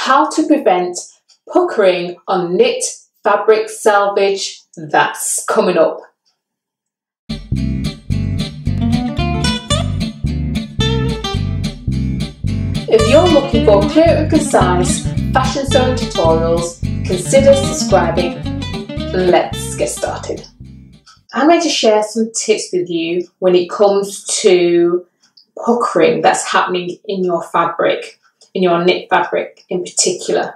how to prevent puckering on knit fabric selvage that's coming up. If you're looking for clear and concise fashion sewing tutorials, consider subscribing. Let's get started. I'm going to share some tips with you when it comes to puckering that's happening in your fabric, in your knit fabric in particular.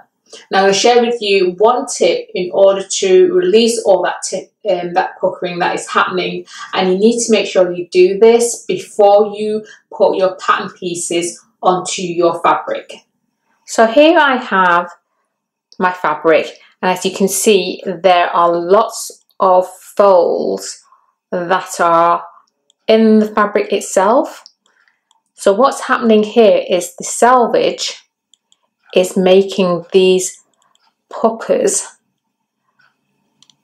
Now I'm going to share with you one tip in order to release all that tip, um, that puckering that is happening and you need to make sure you do this before you put your pattern pieces onto your fabric. So here I have my fabric and as you can see there are lots of folds that are in the fabric itself. So what's happening here is the selvage is making these puckers.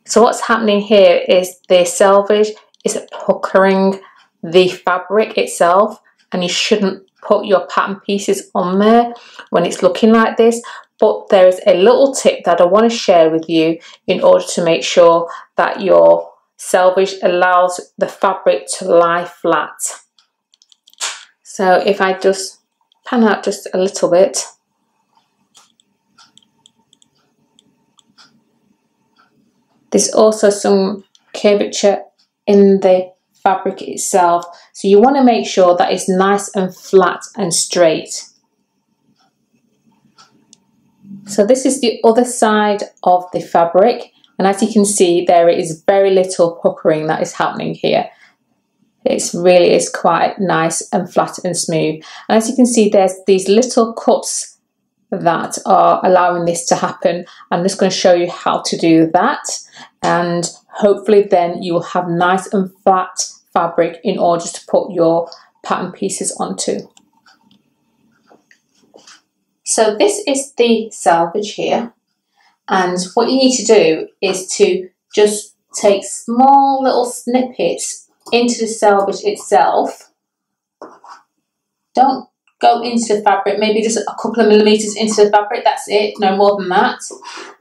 So what's happening here is the selvage is puckering the fabric itself and you shouldn't put your pattern pieces on there when it's looking like this but there is a little tip that I want to share with you in order to make sure that your selvage allows the fabric to lie flat. So if I just pan out just a little bit. There's also some curvature in the fabric itself. So you want to make sure that it's nice and flat and straight. So this is the other side of the fabric and as you can see there is very little puckering that is happening here. It really is quite nice and flat and smooth. And as you can see there's these little cuts that are allowing this to happen. I'm just going to show you how to do that and hopefully then you will have nice and flat fabric in order to put your pattern pieces onto. So this is the selvage here and what you need to do is to just take small little snippets into the selvage itself. Don't go into the fabric, maybe just a couple of millimeters into the fabric, that's it, no more than that.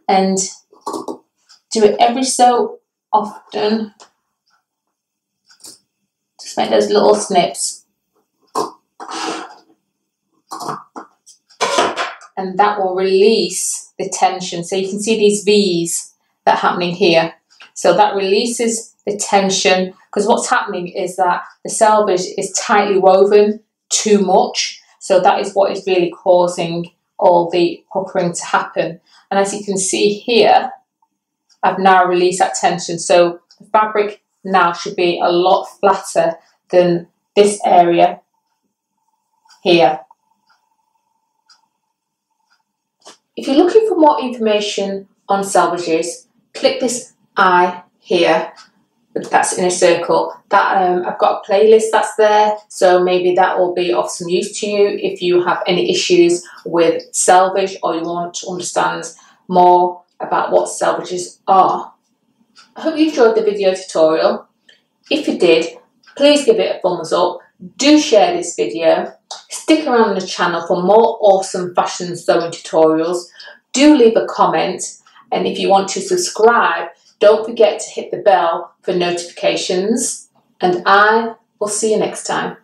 And do it every so often. Just make those little snips. and that will release the tension. So you can see these V's that are happening here. So that releases the tension because what's happening is that the selvage is tightly woven too much. So that is what is really causing all the puckering to happen. And as you can see here, I've now released that tension. So the fabric now should be a lot flatter than this area here. If you're looking for more information on selvages, click this eye here that's in a circle. That um, I've got a playlist that's there, so maybe that will be of some use to you if you have any issues with selvage or you want to understand more about what selvages are. I hope you enjoyed the video tutorial. If you did, please give it a thumbs up. Do share this video Stick around the channel for more awesome fashion sewing tutorials. Do leave a comment and if you want to subscribe, don't forget to hit the bell for notifications and I will see you next time.